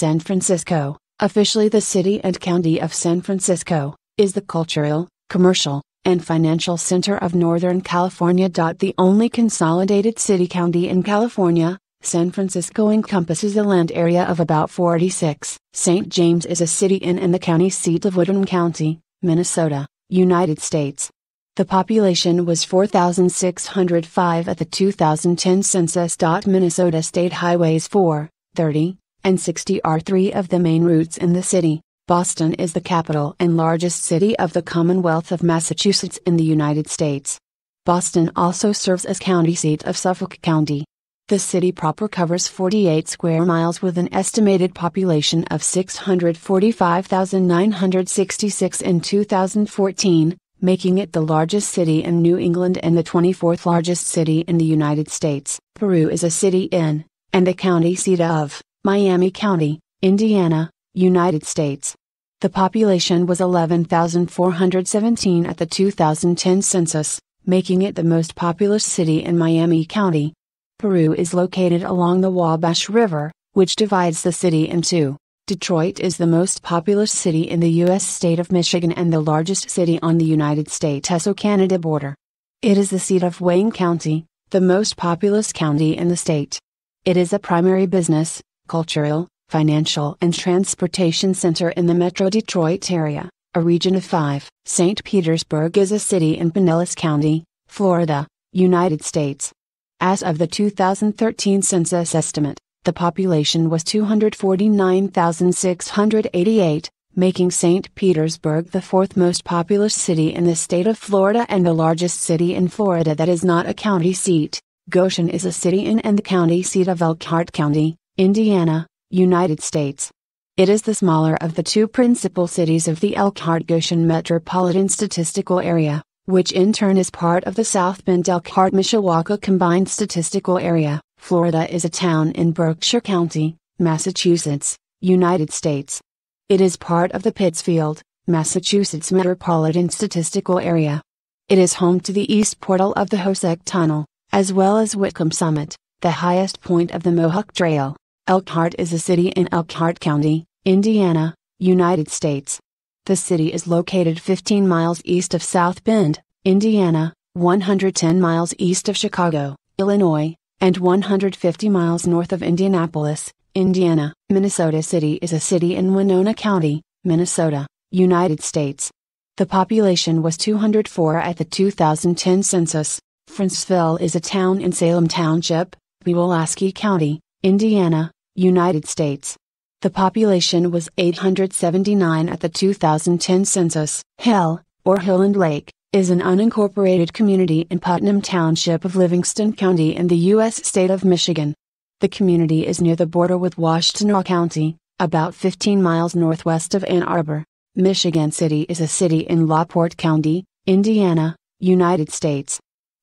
San Francisco, officially the city and county of San Francisco, is the cultural, commercial, and financial center of Northern California. The only consolidated city county in California, San Francisco encompasses a land area of about 46. St. James is a city in and the county seat of Watonwan County, Minnesota, United States. The population was 4,605 at the 2010 census. Minnesota state highways 4, 30, and 60 are three of the main routes in the city. Boston is the capital and largest city of the Commonwealth of Massachusetts in the United States. Boston also serves as county seat of Suffolk County. The city proper covers 48 square miles with an estimated population of 645,966 in 2014, making it the largest city in New England and the 24th largest city in the United States. Peru is a city in, and the county seat of, Miami County, Indiana, United States. The population was 11,417 at the 2010 census, making it the most populous city in Miami County. Peru is located along the Wabash River, which divides the city in two. Detroit is the most populous city in the U.S. state of Michigan and the largest city on the United States-Canada border. It is the seat of Wayne County, the most populous county in the state. It is a primary business, cultural, financial and transportation center in the Metro Detroit area, a region of five. St. Petersburg is a city in Pinellas County, Florida, United States. As of the 2013 census estimate, the population was 249,688, making St. Petersburg the fourth most populous city in the state of Florida and the largest city in Florida that is not a county seat. Goshen is a city in and the county seat of Elkhart County, Indiana, United States. It is the smaller of the two principal cities of the Elkhart Goshen Metropolitan Statistical Area which in turn is part of the South Bend Elkhart Mishawaka Combined Statistical Area. Florida is a town in Berkshire County, Massachusetts, United States. It is part of the Pittsfield, Massachusetts Metropolitan Statistical Area. It is home to the east portal of the Hoosac Tunnel, as well as Whitcomb Summit, the highest point of the Mohawk Trail. Elkhart is a city in Elkhart County, Indiana, United States. The city is located 15 miles east of South Bend, Indiana, 110 miles east of Chicago, Illinois, and 150 miles north of Indianapolis, Indiana. Minnesota City is a city in Winona County, Minnesota, United States. The population was 204 at the 2010 census. Francesville is a town in Salem Township, Pulaski County, Indiana, United States. The population was 879 at the 2010 census. Hell, or Hell and Lake, is an unincorporated community in Putnam Township of Livingston County in the U.S. state of Michigan. The community is near the border with Washtenaw County, about 15 miles northwest of Ann Arbor. Michigan City is a city in LaPorte County, Indiana, United States.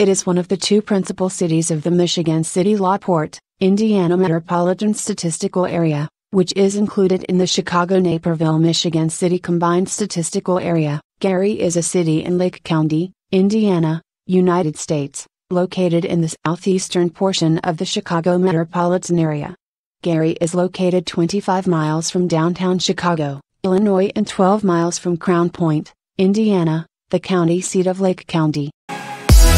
It is one of the two principal cities of the Michigan City LaPorte, Indiana Metropolitan Statistical Area which is included in the Chicago Naperville Michigan City Combined Statistical Area. Gary is a city in Lake County, Indiana, United States, located in the southeastern portion of the Chicago metropolitan area. Gary is located 25 miles from downtown Chicago, Illinois and 12 miles from Crown Point, Indiana, the county seat of Lake County.